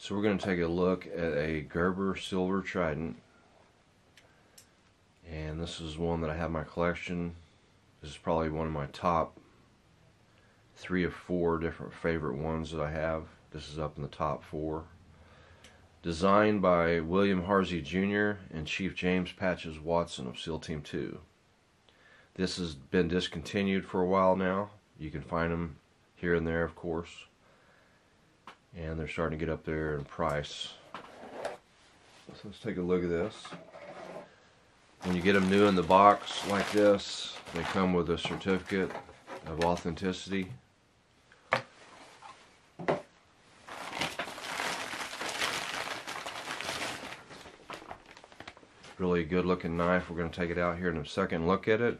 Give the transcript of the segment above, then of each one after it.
So we're going to take a look at a Gerber Silver Trident. And this is one that I have in my collection. This is probably one of my top three or four different favorite ones that I have. This is up in the top four. Designed by William Harsey Jr. and Chief James Patches Watson of SEAL Team 2. This has been discontinued for a while now. You can find them here and there, of course and they're starting to get up there in price. So let's take a look at this. When you get them new in the box like this, they come with a certificate of authenticity. Really good looking knife. We're going to take it out here in a second look at it.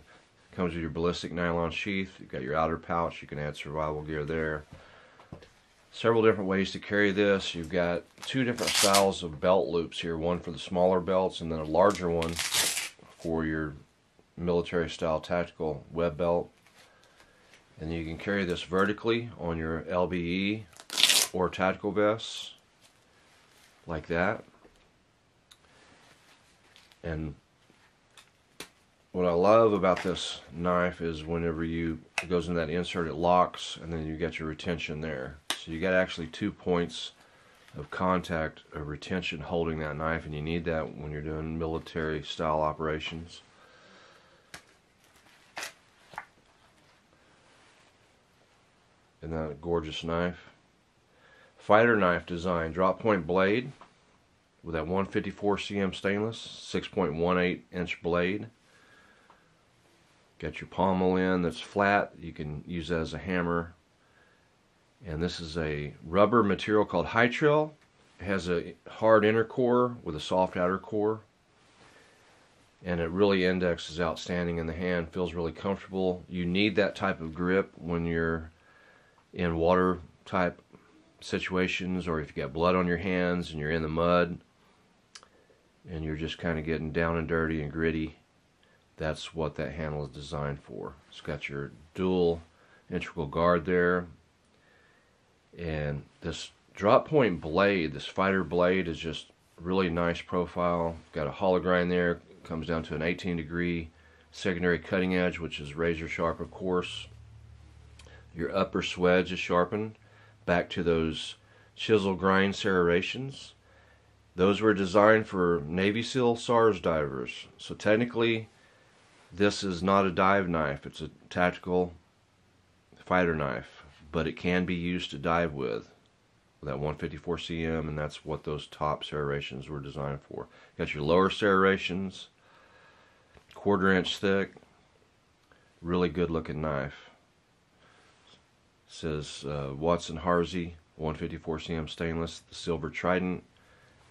Comes with your ballistic nylon sheath. You've got your outer pouch. You can add survival gear there several different ways to carry this. You've got two different styles of belt loops here, one for the smaller belts and then a larger one for your military style tactical web belt. And you can carry this vertically on your LBE or tactical vests like that. And what I love about this knife is whenever you it goes in that insert it locks and then you get your retention there. So you got actually two points of contact of retention holding that knife and you need that when you're doing military style operations. Isn't that gorgeous knife? Fighter knife design, drop point blade with that 154 cm stainless, 6.18 inch blade. Got your pommel in that's flat, you can use that as a hammer and this is a rubber material called Hytrel. It has a hard inner core with a soft outer core. And it really indexes outstanding in the hand feels really comfortable. You need that type of grip when you're in water type situations or if you got blood on your hands and you're in the mud and you're just kind of getting down and dirty and gritty that's what that handle is designed for. It's got your dual integral guard there and this drop point blade, this fighter blade is just really nice profile. Got a hollow grind there, comes down to an 18 degree secondary cutting edge, which is razor sharp of course. Your upper swedge is sharpened back to those chisel grind serrations. Those were designed for Navy SEAL SARS divers. So technically, this is not a dive knife. It's a tactical fighter knife but it can be used to dive with that 154 cm and that's what those top serrations were designed for. Got your lower serrations quarter inch thick really good looking knife. Says uh, Watson Harsey 154 cm stainless the silver trident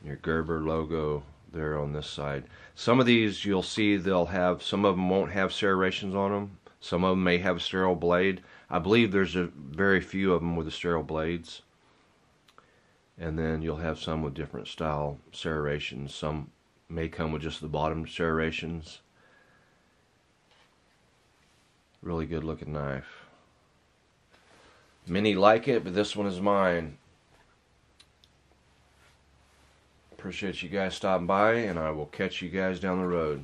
your Gerber logo there on this side. Some of these you'll see they'll have some of them won't have serrations on them some of them may have a sterile blade I believe there's a very few of them with the sterile blades. And then you'll have some with different style serrations. Some may come with just the bottom serrations. Really good looking knife. Many like it, but this one is mine. Appreciate you guys stopping by, and I will catch you guys down the road.